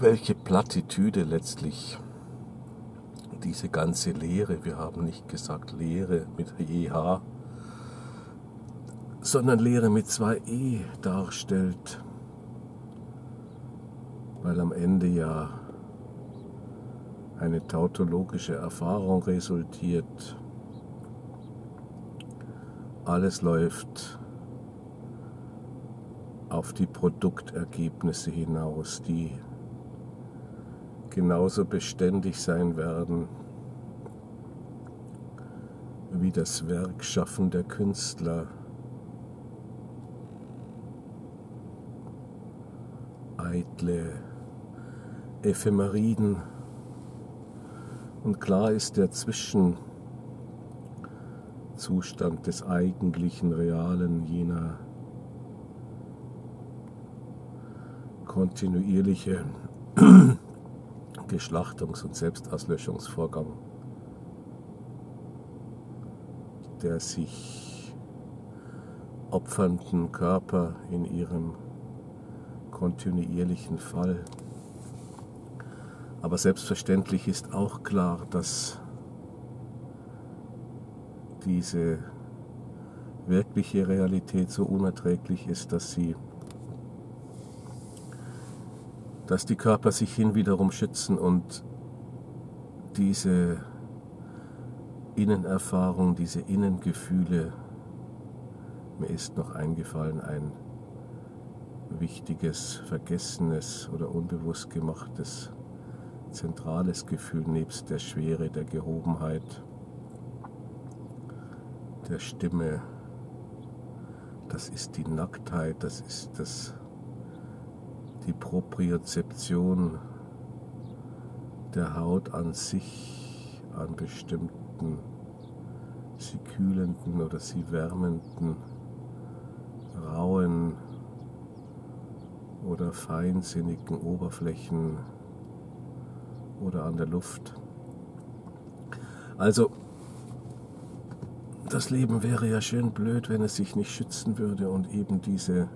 welche Plattitüde letztlich diese ganze Lehre, wir haben nicht gesagt Lehre mit EH, sondern Lehre mit zwei E darstellt, weil am Ende ja eine tautologische Erfahrung resultiert. Alles läuft auf die Produktergebnisse hinaus, die genauso beständig sein werden wie das Werkschaffen der Künstler. Eitle Ephemeriden. Und klar ist der Zwischenzustand des eigentlichen Realen, jener kontinuierliche Geschlachtungs- und Selbstauslöschungsvorgang, der sich opfernden Körper in ihrem kontinuierlichen Fall. Aber selbstverständlich ist auch klar, dass diese wirkliche Realität so unerträglich ist, dass sie dass die Körper sich hin wiederum schützen und diese Innenerfahrung, diese Innengefühle, mir ist noch eingefallen ein wichtiges, vergessenes oder unbewusst gemachtes zentrales Gefühl nebst der Schwere, der Gehobenheit, der Stimme. Das ist die Nacktheit, das ist das die Propriozeption der Haut an sich, an bestimmten sie kühlenden oder sie wärmenden, rauen oder feinsinnigen Oberflächen oder an der Luft. Also, das Leben wäre ja schön blöd, wenn es sich nicht schützen würde und eben diese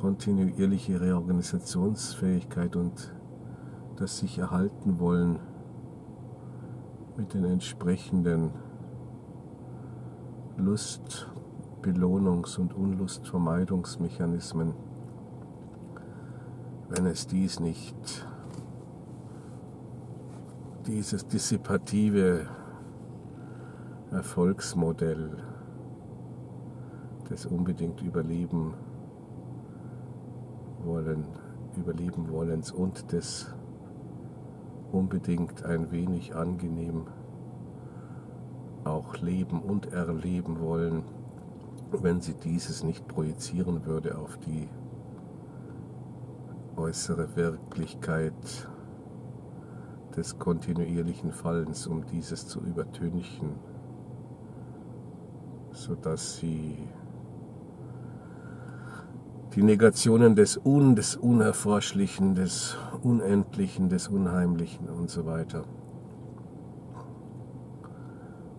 kontinuierliche Reorganisationsfähigkeit und das sich erhalten wollen mit den entsprechenden Lust-, Belohnungs- und Unlustvermeidungsmechanismen, wenn es dies nicht, dieses dissipative Erfolgsmodell des unbedingt Überleben wollen, überleben wollens und des unbedingt ein wenig angenehm auch leben und erleben wollen, wenn sie dieses nicht projizieren würde auf die äußere Wirklichkeit des kontinuierlichen Fallens, um dieses zu übertünchen, sodass sie die Negationen des Un, des Unerforschlichen, des Unendlichen, des Unheimlichen und so weiter.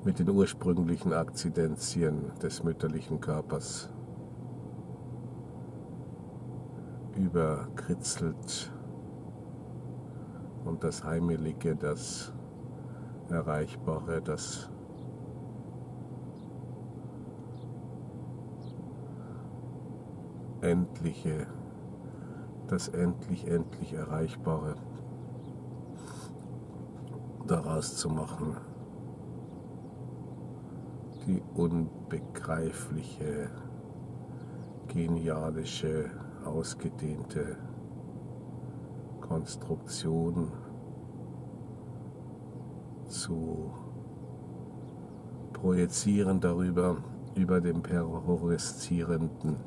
Mit den ursprünglichen Akzidenzien des mütterlichen Körpers überkritzelt und das Heimelige, das Erreichbare, das Endliche, das endlich, endlich Erreichbare daraus zu machen. Die unbegreifliche, genialische, ausgedehnte Konstruktion zu projizieren darüber, über dem perhoreszierenden